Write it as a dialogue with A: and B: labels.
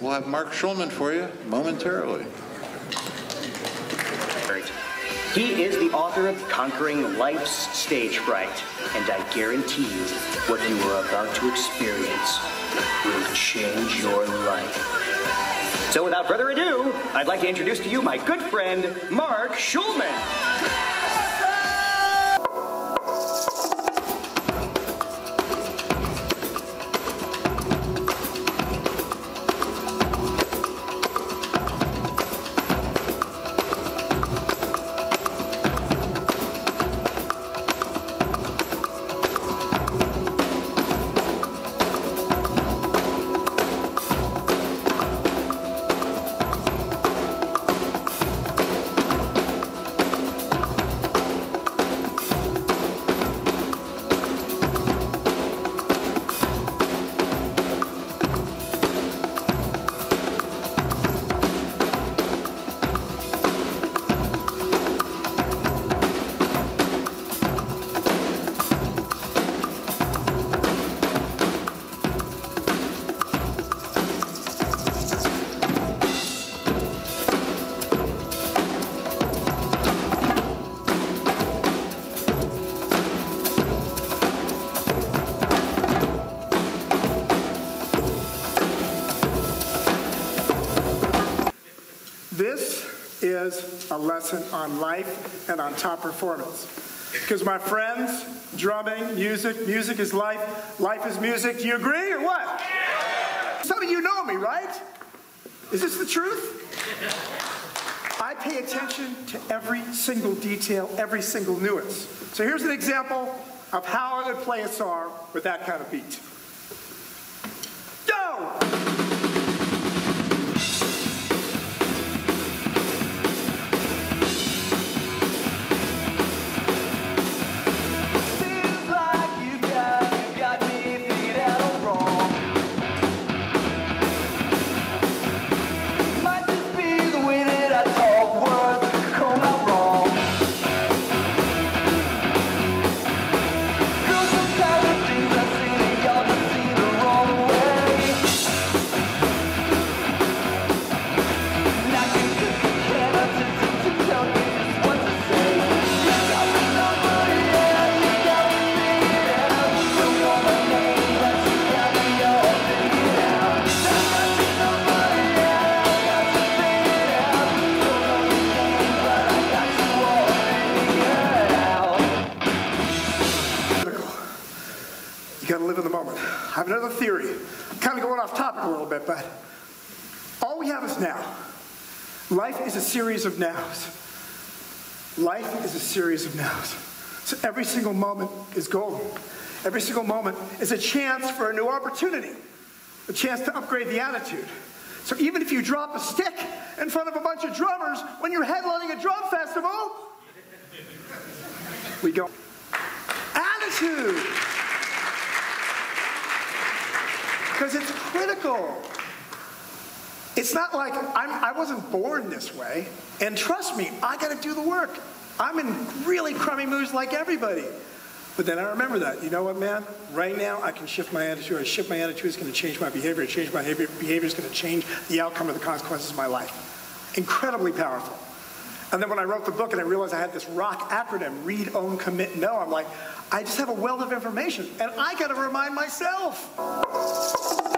A: we'll have Mark Schulman for you momentarily.
B: He is the author of Conquering Life's Stage Fright, and I guarantee you what you are about to experience will change your life. So without further ado, I'd like to introduce to you my good friend, Mark Schulman.
C: Is a lesson on life and on top performance. Because my friends, drumming, music, music is life, life is music. Do you agree or what? Some of you know me, right? Is this the truth? I pay attention to every single detail, every single nuance. So here's an example of how I would play a song with that kind of beat. Life is a series of nows. Life is a series of nows. So every single moment is golden. Every single moment is a chance for a new opportunity, a chance to upgrade the attitude. So even if you drop a stick in front of a bunch of drummers when you're headlining a drum festival, we go, attitude. Because it's critical. It's not like I'm, I was not born this way. And trust me, I got to do the work. I'm in really crummy moods like everybody. But then I remember that. You know what, man? Right now, I can shift my attitude. I shift my attitude. It's going to change my behavior. Change my behavior. Behavior is going to change the outcome of the consequences of my life. Incredibly powerful. And then when I wrote the book and I realized I had this ROCK acronym, read, own, commit, know, I'm like, I just have a wealth of information. And I got to remind myself.